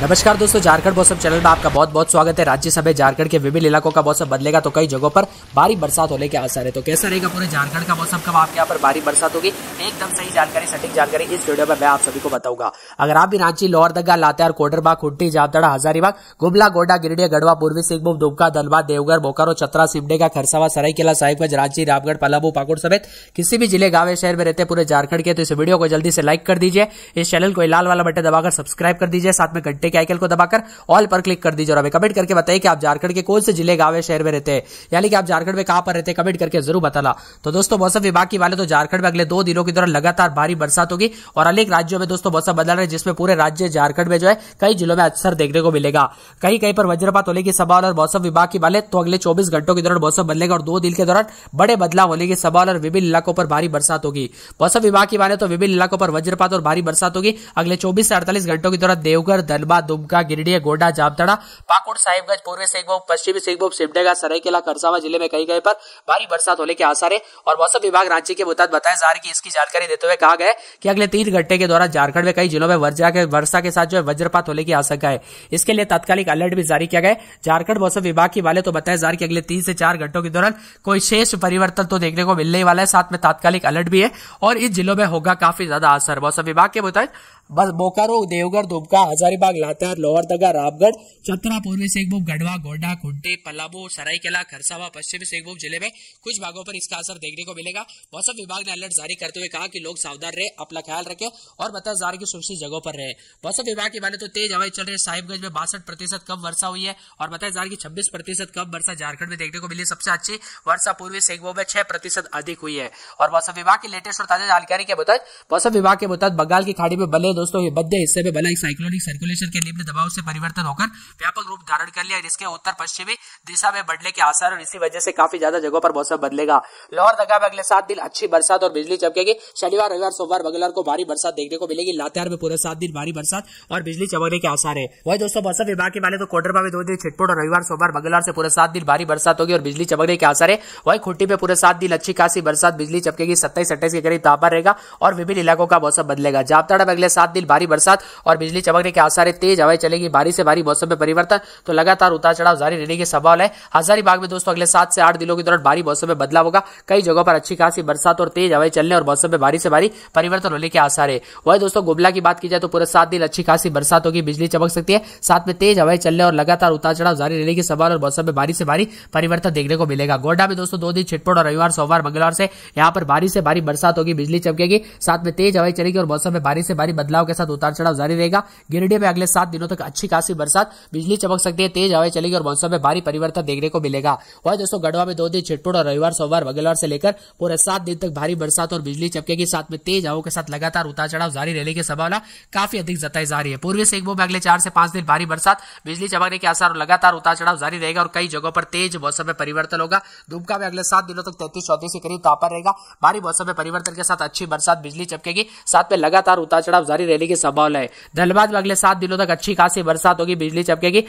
नमस्कार दोस्तों, झारखंड मौसम चैनल में आपका बहुत बहुत स्वागत है। राज्य राज्यसभा झारखंड के विभिन्न इलाकों का मौसम बदलेगा तो कई जगहों पर भारी बरसात होने के आसार है। तो कैसा रहेगा पूरे झारखंड का मौसम? कब आपके यहाँ पर भारी बरसात होगी? एकदम सही जानकारी, सटीक जानकारी इस वीडियो में मैं आप सभी को बताऊँगा। अगर आप भी रांची लोहरदगा लातेहार कोडरबाग खुट्टी जामतड़ा, हजारीबाग, गुमला गोडा गिरिडिया गढ़वा, पूर्वी सिंहभूम, दुमका, धनबाद देवघर बोकारो, चतरा, सिमडेगा, खरसावा, सरायकेला, साहिबगंज, रांची, रामगढ़, पलामू, पाकुड़ समेत किसी भी ज़िले, गाँव शहर में रहते पूरे झारखंड के तो इस वीडियो को जल्दी से लाइक कर दीजिए। इस चैनल को लाल वाला बटन दबाकर सब्सक्राइब कर दीजिए। साथ में घंटे के आइकल को दबाकर ऑल पर क्लिक कर दीजिए और हमें कमेंट करके बताइए कि आप झारखंड के कौन से ज़िले, गाँव शहर में रहते हैं। यानी कि आप झारखंड में कहाँ पर रहते हैं, कमेंट करके ज़रूर बताना। तो दोस्तों, मौसम विभाग की वाले तो झारखंड में अगले दो दिनों के दौरान लगातार भारी बरसात होगी और अनेक राज्यों में दोस्तों मौसम बदल रहा जिसमें पूरे राज्य झारखंड में जो है कई जिलों में अक्सर देखने को मिलेगा। कहीं कहीं पर वज्रपात होने की संभावना और मौसम विभाग की वाले तो अगले चौबीस घंटों के दौरान मौसम बदलेगा और दो दिन के दौरान बड़े बदलाव होने की संभावना और विभिन्न इलाकों पर भारी बरसात होगी। मौसम विभाग की वाले तो विभिन्न इलाकों पर वज्रपात और भारी बरसात होगी। अगले चौबीस से अड़तालीस घंटों के दौरान देवघर, धनबाद दुमका, गिरिडीह गोडा जामतड़ा, पाकुड़, साहिबगंज, पूर्वी सिंहभूम पश्चिमी सिंहभूम सिमडेगा, सरायकेला, खरसावा ज़िले में कई कहीं पर भारी बरसात होने के आसार है और मौसम विभाग रांची के मुताबिक बताया जा रही है इसकी जानकारी देते हुए कहा गया कि अगले तीन घंटे के दौरान झारखंड में कई जिलों में वर्षा के वर्षा के साथ जो है वज्रपात होने की आशंका है। इसके लिए तात्कालिक अलर्ट भी जारी किया गया झारखंड मौसम विभाग की वाले तो बताया जा रहा है कि अगले तीन से चार घंटों के दौरान कोई शेष परिवर्तन तो देखने को मिलने वाला है। साथ में तात्कालिक अलर्ट भी है और इन जिलों में होगा काफ़ी ज़्यादा असर मौसम विभाग के मुताबिक बोकारो देवगढ़ दुमका हजारीबाग, लातेहार लोहरदगा रामगढ़, चतरा, पूर्वी सिंहभूम, गढ़वा, गोड्डा, खुंटी, पलामू, सरायकेला, खरसावा, पश्चिमी सिंहभूम ज़िले में कुछ भागों पर इसका असर देखने को मिलेगा। मौसम विभाग ने अलर्ट जारी करते हुए कहा कि लोग सावधान रहे, अपना ख्याल रखें और रहा की सुरक्षित जगहों पर रहे। मौसम विभाग की माने तो तेज हवाई चल रही है। साहिबगंज में बासठ प्रतिशत कम वर्षा हुई है और रहा है छब्बीस प्रतिशत कम वर्षा झारखंड में देखने को मिली। सबसे अच्छी वर्षा पूर्वी सिंहभूम में छह प्रतिशत अधिक हुई है। और मौसम विभाग की लेटेस्ट और ताज़ा जानकारी के मुताबिक, मौसम विभाग के मुताबिक बंगाल की खाड़ी में बने दोस्तों मध्य हिस्से में बना एक साइक्लोनिक सर्कुलेशन के निम्न दबाव से परिवर्तन होकर व्यापक रूप धारण कर लिया इसके उत्तर पश्चिमी दिशा में बढ़ने के आसार और इसी वजह से काफ़ी ज़्यादा जगहों पर मौसम बदलेगा। लोअर दगा में अगले सात दिन अच्छी बरसात और बिजली चमकेगी। शनिवार, रविवार, सोमवार, मंगलवार को भारी बरसात देखने को मिलेगी। लातेहार में पूरे सात दिन भारी बरसात और बिजली चमकने के आसार है। वही दोस्तों, मौसम विभाग के माने तो कोडरबा में दो दिन, छिटपुट और रविवार, सोमवार, मंगलवार से पूरे सात दिन भारी बरसात होगी और बिजली चमकने के आसार है। वही खुट्टी में पूरे सात दिन अच्छी खासी बरसात, बिजली चमकेगी। सत्ताईस, अट्ठाईस के करीब तापमान रहेगा और विभिन्न इलाकों का मौसम बदलेगा। जापताड़ा में अगले सात दिन भारी बरसात और बिजली चमकने के आसार तेज हवाएँ चलेगी, भारी से भारी मौसम में परिवर्तन। तो लगातार उतार चढ़ाव जारी रहने की संभावना है। हजारीबाग में दोस्तों अगले सात से आठ दिनों के दौरान भारी मौसम में बदलाव होगा। कई जगहों पर अच्छी खासी बरसात और तेज हवाएँ चलने और मौसम में भारी से भारी परिवर्तन होने के आसार। है वही दोस्तों गुमला की बात की जाए तो पूरे सात दिन अच्छी खासी बरसात होगी, बिजली चमक सकती है। साथ में तेज हवाएँ चलने और लगातार उतार चढ़ाव जारी रहने की संभावना और मौसम में भारी से भारी परिवर्तन देखने को मिलेगा। गोड्डा में दोस्तों दो दिन छिटपुट और रविवार, सोमवार, मंगलवार से यहाँ पर भारी से भारी बरसात होगी, बिजली चमकेगी। साथ में तेज हवाएँ चलेगी और मौसम में भारी से भारी बदलाव के साथ उतार चढ़ाव जारी रहेगा। गिरिडीह में अगले सात दिनों तक अच्छी खासी बरसात, बिजली चमक सकती है, तेज हवाएँ चलेगी और मौसम में भारी परिवर्तन देखने को मिलेगा। वही दोस्तों, गढ़वा में दो दिन छिटपुट और रविवार, सोमवार, मंगलवार से लेकर पूरे सात दिन तक भारी बरसात और बिजली चमकेगी। साथ में तेज हवाओं के साथ लगातार उतार चढ़ाव जारी रहने की संभावना काफ़ी अधिक जताई जा रही है। पूर्वी सिंहभूम में अगले चार से पाँच दिन भारी बरसात, बिजली चमकने के आसार लगातार उतार चढ़ाव जारी रहेगा और कई जगहों पर तेज मौसम में परिवर्तन होगा। दुमका में अगले सात दिनों तक तैतीस, चौतीस के करीब तापमान रहेगा। भारी मौसम में परिवर्तन के साथ अच्छी बरसात, बिजली चमकेगी। साथ में लगातार उतार चढ़ाव जारी रहने की संभावना है धनबाद में अगले सात दिनों तक अच्छी खासी बरसात होगी, बिजली चमकेगी।